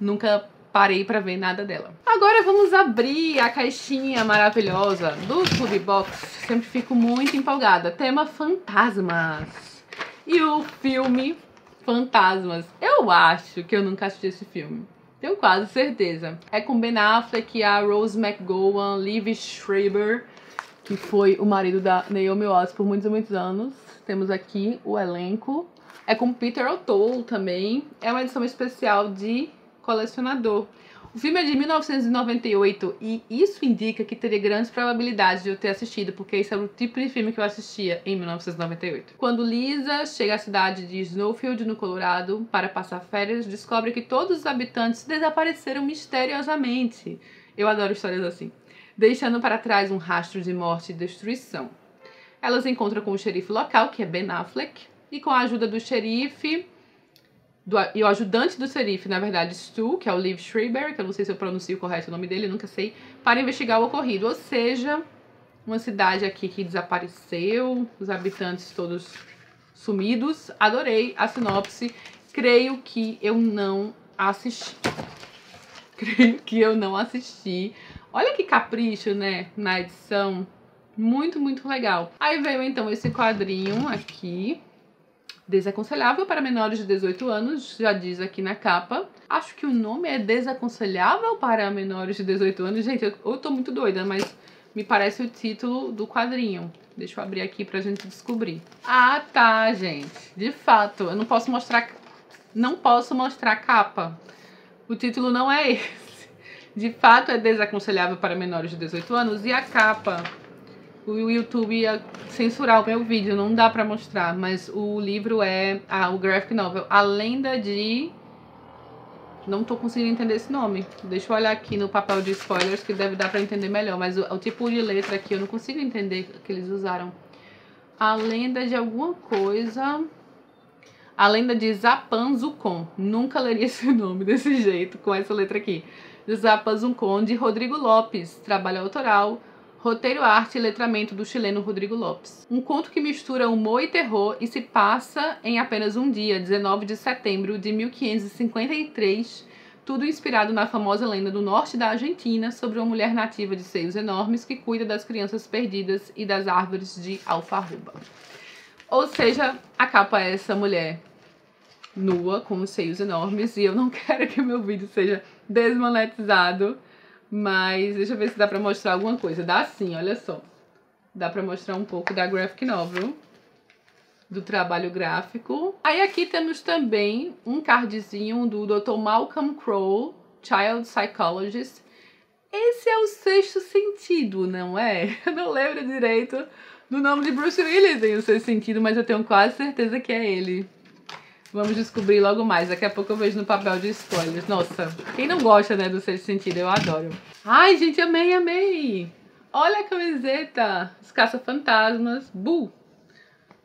nunca parei para ver nada dela. Agora vamos abrir a caixinha maravilhosa do Clube Box. Sempre fico muito empolgada. Tema fantasmas. E o filme Fantasmas. Eu acho que eu nunca assisti esse filme. Tenho quase certeza. É com Ben Affleck, a Rose McGowan, Liv Schreiber, que foi o marido da Naomi Watts por muitos e muitos anos. Temos aqui o elenco. É com Peter O'Toole também. É uma edição especial de colecionador. O filme é de 1998 e isso indica que teria grandes probabilidades de eu ter assistido, porque esse era o tipo de filme que eu assistia em 1998. Quando Lisa chega à cidade de Snowfield, no Colorado, para passar férias, descobre que todos os habitantes desapareceram misteriosamente. Eu adoro histórias assim. Deixando para trás um rastro de morte e destruição. Elas encontram com o xerife local, que é Ben Affleck, e com a ajuda do xerife, do, e o ajudante do xerife, na verdade, Stu, que é o Liv Schreiber, que eu não sei se eu pronuncio correto o nome dele, nunca sei, para investigar o ocorrido. Ou seja, uma cidade aqui que desapareceu, os habitantes todos sumidos. Adorei a sinopse. Creio que eu não assisti. Creio que eu não assisti. Olha que capricho, né, na edição. Muito, muito legal. Aí veio então esse quadrinho aqui, Desaconselhável para menores de 18 anos, já diz aqui na capa. Acho que o nome é Desaconselhável para menores de 18 anos. Gente, eu, eu tô muito doida, mas me parece o título do quadrinho. Deixa eu abrir aqui pra gente descobrir. Ah, tá, gente. De fato, eu não posso mostrar não posso mostrar capa. O título não é esse. De fato, é desaconselhável para menores de 18 anos e a capa o YouTube ia censurar o meu vídeo, não dá pra mostrar, mas o livro é ah, o graphic novel A Lenda de... Não tô conseguindo entender esse nome. Deixa eu olhar aqui no papel de spoilers que deve dar pra entender melhor, mas o, o tipo de letra aqui eu não consigo entender que eles usaram. A Lenda de alguma coisa... A Lenda de Zapanzukon. Nunca leria esse nome desse jeito, com essa letra aqui. Zapanzukon, de Rodrigo Lopes, trabalho autoral Roteiro, arte e letramento do chileno Rodrigo Lopes. Um conto que mistura humor e terror e se passa em apenas um dia, 19 de setembro de 1553, tudo inspirado na famosa lenda do norte da Argentina sobre uma mulher nativa de seios enormes que cuida das crianças perdidas e das árvores de alfarroba. Ou seja, a capa é essa mulher nua com seios enormes e eu não quero que meu vídeo seja desmonetizado mas deixa eu ver se dá pra mostrar alguma coisa. Dá sim, olha só. Dá pra mostrar um pouco da graphic novel. Do trabalho gráfico. Aí aqui temos também um cardzinho do Dr. Malcolm Crowe, Child Psychologist. Esse é o sexto sentido, não é? Eu não lembro direito do nome de Bruce Willis em o sexto sentido, mas eu tenho quase certeza que é ele. Vamos descobrir logo mais. Daqui a pouco eu vejo no papel de spoilers. Nossa, quem não gosta, né, do sexto sentido? Eu adoro. Ai, gente, amei, amei. Olha a camiseta. Os caça-fantasmas. Bu.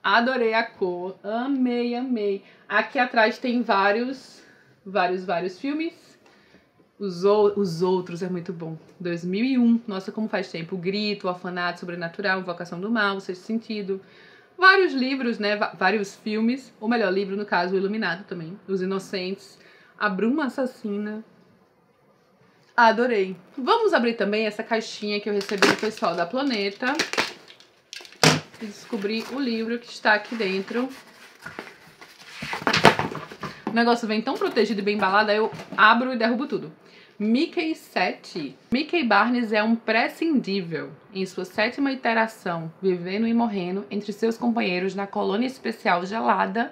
Adorei a cor. Amei, amei. Aqui atrás tem vários, vários, vários filmes. Os, os outros é muito bom. 2001. Nossa, como faz tempo. O Grito, o Orfanato Sobrenatural, Invocação do Mal, o Sexto Sentido vários livros, né, vários filmes, ou melhor, livro no caso, o Iluminado também, Os Inocentes, A Bruma Assassina. Adorei. Vamos abrir também essa caixinha que eu recebi do pessoal da Planeta e descobrir o livro que está aqui dentro. O negócio vem tão protegido e bem embalado, aí eu abro e derrubo tudo. Mickey 7. Mickey Barnes é um prescindível em sua sétima iteração, vivendo e morrendo entre seus companheiros na colônia especial gelada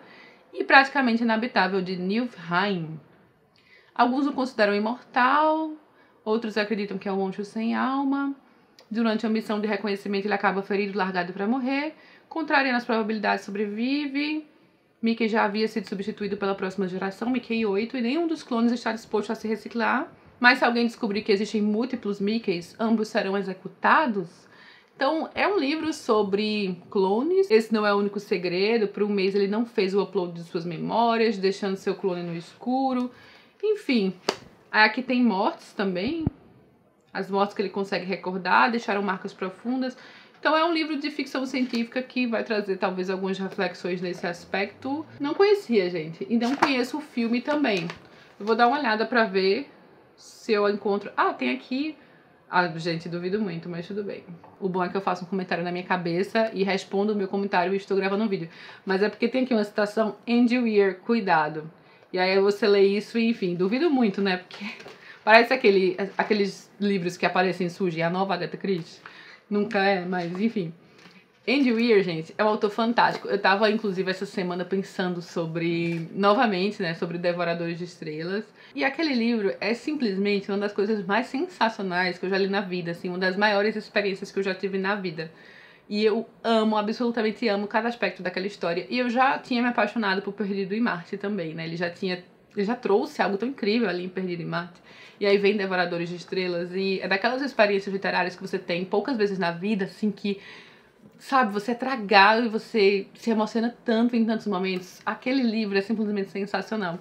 e praticamente inabitável de Niflheim. Alguns o consideram imortal, outros acreditam que é um monstro sem alma. Durante a missão de reconhecimento, ele acaba ferido e largado para morrer. Contrariando as probabilidades, sobrevive. Mickey já havia sido substituído pela próxima geração, Mickey 8, e nenhum dos clones está disposto a se reciclar. Mas se alguém descobrir que existem múltiplos Mickeys, ambos serão executados? Então, é um livro sobre clones. Esse não é o único segredo. Por um mês ele não fez o upload de suas memórias, deixando seu clone no escuro. Enfim, aqui tem mortes também. As mortes que ele consegue recordar deixaram marcas profundas. Então é um livro de ficção científica que vai trazer talvez algumas reflexões nesse aspecto. Não conhecia, gente. E não conheço o filme também. Eu vou dar uma olhada para ver se eu encontro. Ah, tem aqui. Ah, gente, duvido muito, mas tudo bem. O bom é que eu faço um comentário na minha cabeça e respondo o meu comentário e estou gravando um vídeo. Mas é porque tem aqui uma citação Andy Weir, cuidado. E aí você lê isso e, enfim, duvido muito, né? Porque parece aquele, aqueles livros que aparecem surgem, a nova Agatha Christie. Nunca é, mas enfim. Andy Weir, gente, é um autor fantástico. Eu tava, inclusive, essa semana pensando sobre, novamente, né, sobre Devoradores de Estrelas. E aquele livro é simplesmente uma das coisas mais sensacionais que eu já li na vida, assim, uma das maiores experiências que eu já tive na vida. E eu amo, absolutamente amo cada aspecto daquela história. E eu já tinha me apaixonado por Perdido em Marte também, né? Ele já tinha, ele já trouxe algo tão incrível ali em Perdido em Marte. E aí vem Devoradores de Estrelas e é daquelas experiências literárias que você tem poucas vezes na vida, assim, que sabe, você é tragado e você se emociona tanto em tantos momentos. Aquele livro é simplesmente sensacional.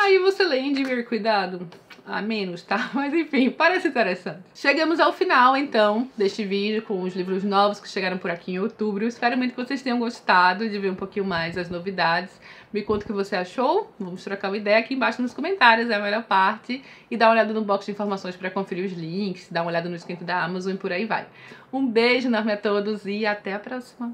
Aí você lê Indiver Cuidado, a menos, tá? Mas enfim, parece interessante. Chegamos ao final, então, deste vídeo com os livros novos que chegaram por aqui em outubro. Espero muito que vocês tenham gostado de ver um pouquinho mais as novidades. Me conta o que você achou, vamos trocar uma ideia aqui embaixo nos comentários, é a melhor parte. E dá uma olhada no box de informações para conferir os links, dá uma olhada no esquento da Amazon e por aí vai. Um beijo enorme a todos e até a próxima!